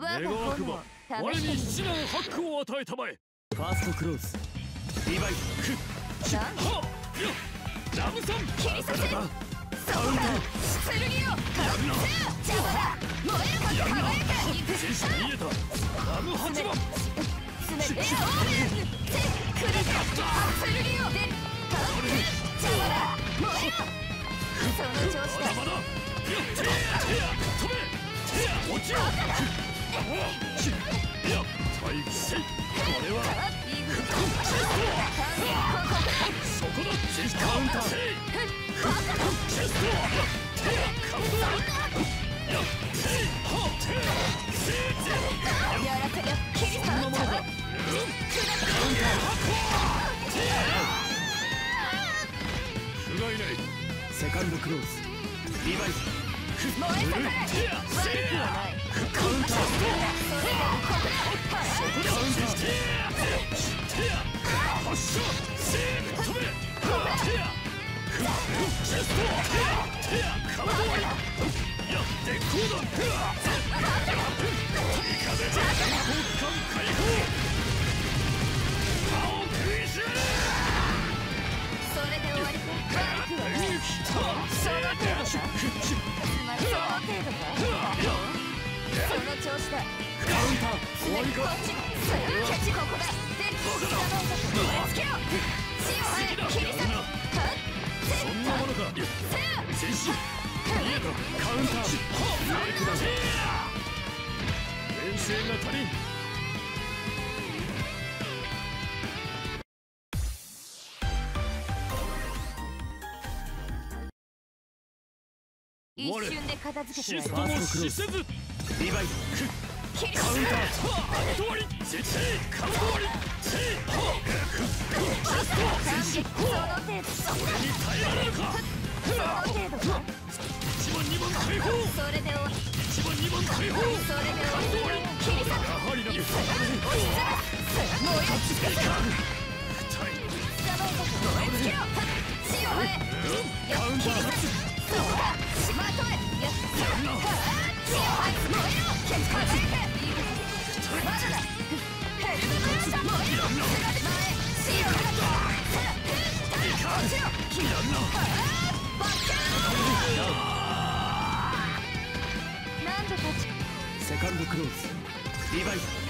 願わくば我に七難八苦を与えたまえ。ファーストクローズ。リバイクはっラムさん切り裂せカウンター剣をカウンター邪魔だ燃えるか輝け行く戦士見えたラム八番詰めてオーメンせくれた剣カウンター邪魔だ燃えろその調子だまだまだ手や手や止め手や落ちろハンドクローズリバイ燃え盛れ悪くはないカウンターそこうだそこだ手や手や発射セーブ止めカウンターや電光だ手やない電撃その程度かつまりその程度かその調子だカウンター終わりかこっちすぐキャッチここだで貴様を燃えつけろ死を早く切り裂くはっそんなものかせや戦士見えたカウンターセカンドクローズリバイス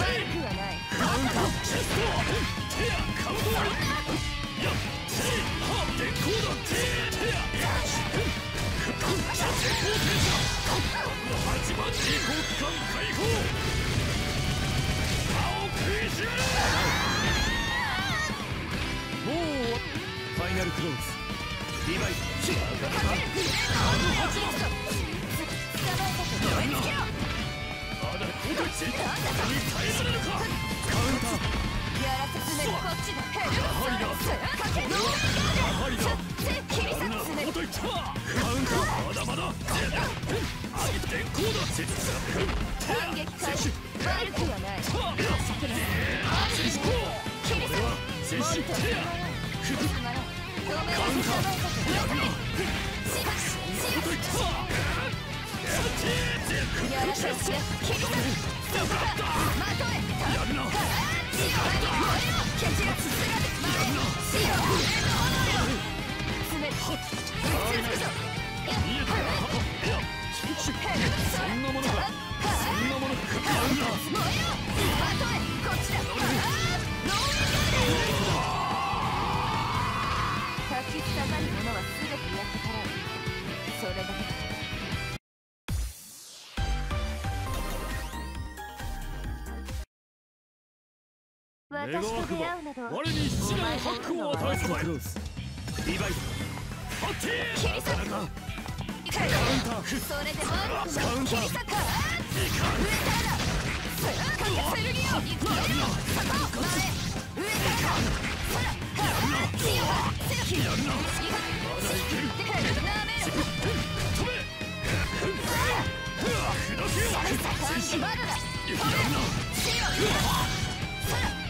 始まりやらせし切り裂くそこだまとえそんなものか。そんなものか。私と出会うなど我に七難八苦を与えたまえリバイはって切り裂カウンター。それでもカウンター切り裂く上からだ行くよそこ前上から空強が強きやるなまだいけるなめろ止め砕けよ最初まだだやるな強く空強が強くそうそうチェステル手や上げとそわりれで終わりここだ手やその程度かチェスト切り裂そんなもの行くぞ鉄鋼だやる。な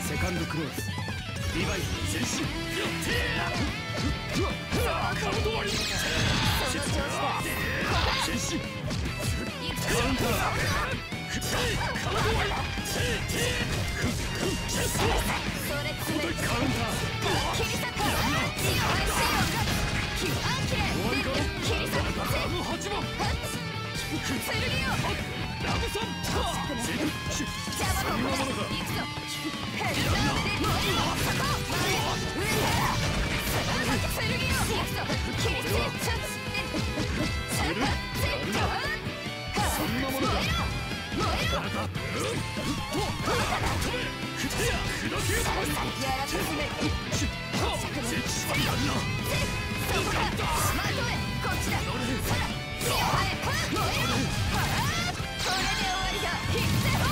セカンドクローズ。リバイス戦士やってやカウント終わりその調子だ戦士行くぞカウンターカウント終わりチェストそれ詰めカウンター切り裂く強いシーンが切りあきれ終わりか切り裂くラム8番剣よ。ラムさん戦士邪魔とこれ行くぞこれで終わりだ必戦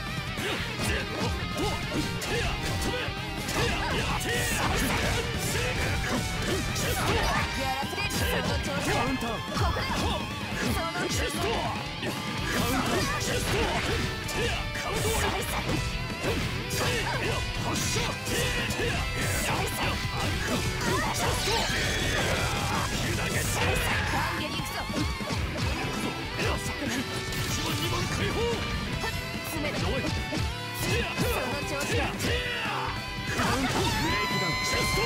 かの調子だ手や手やカウンターブレイクダウンチェスト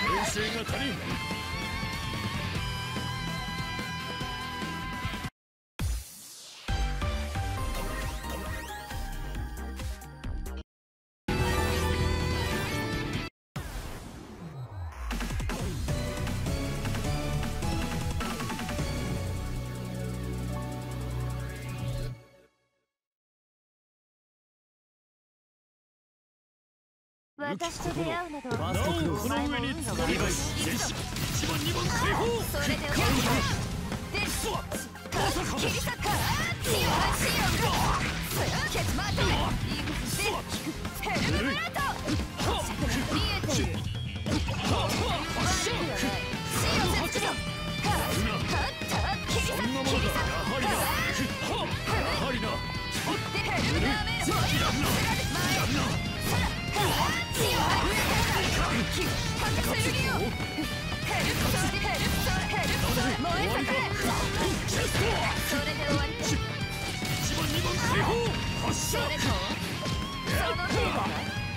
編成が足りん。私と出会うなどなおこの上に使われる戦士一番二番解放それで終わりだでまさか切り裂く強いシーンケツマートイグフ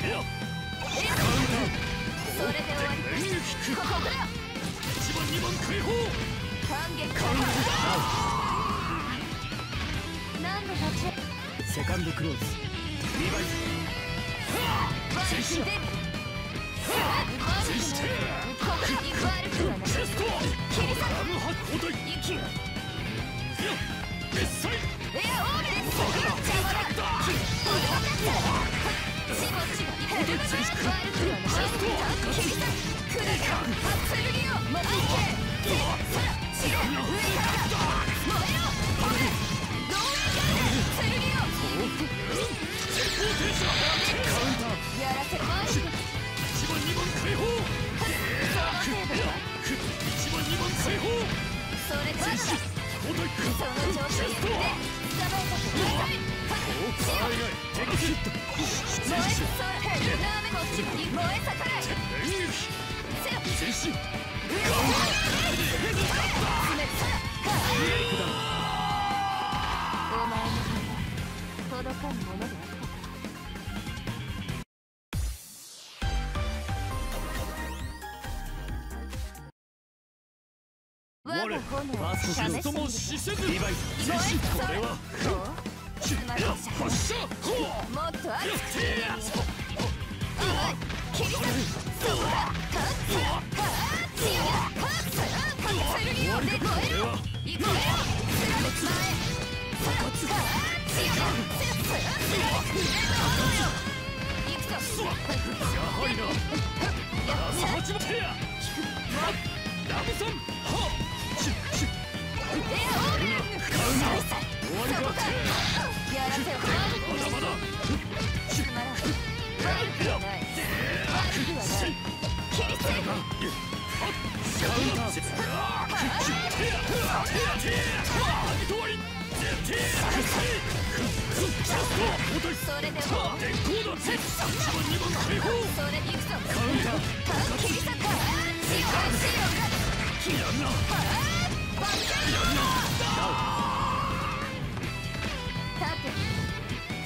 セカンドクローズ。リバイ。ス悪く出る悪くしてここに悪くないチェスト切り裂ラムハ交代く息をエアオーベです邪魔だその程度か一番二番解放それでまだだ交代その調子で捕まえたくないい敵ヒットし。っ Oh!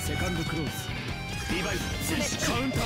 セカンドクローズ。リバイカウンター。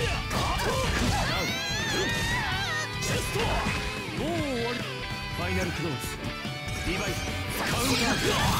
Yeah! イナルクローズ。リバイカウンターや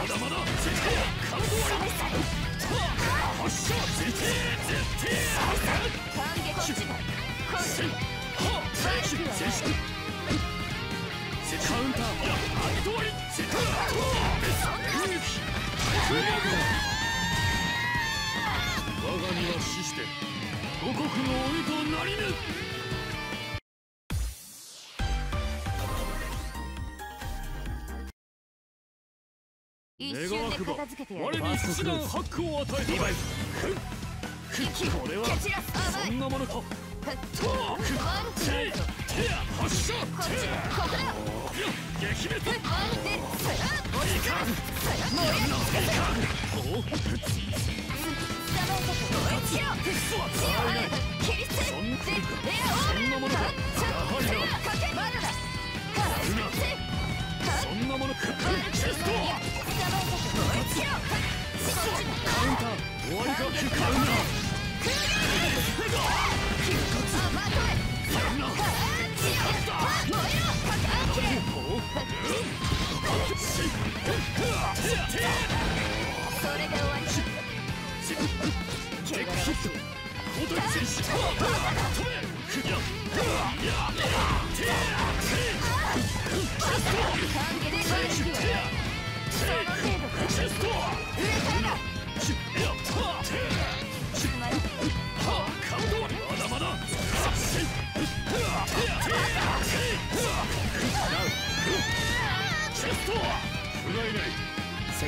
まだまだ絶対感動あります我が身は死して五国の鬼となりぬ一瞬く片付けて我に段ハックを与えた。これはそんなものかワンテア発射ここだ激滅ワンスラッいかんもやおと応援しろら。切り捨てそんなものかやはりセ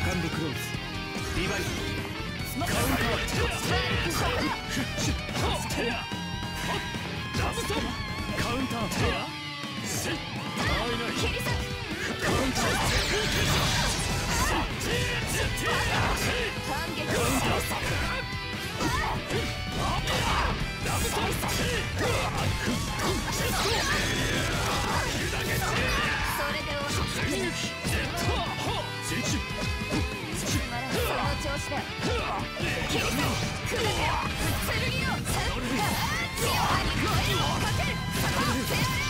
カンーズウンターカウン強化せるそこを手荒れ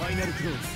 ファイナルクローズ。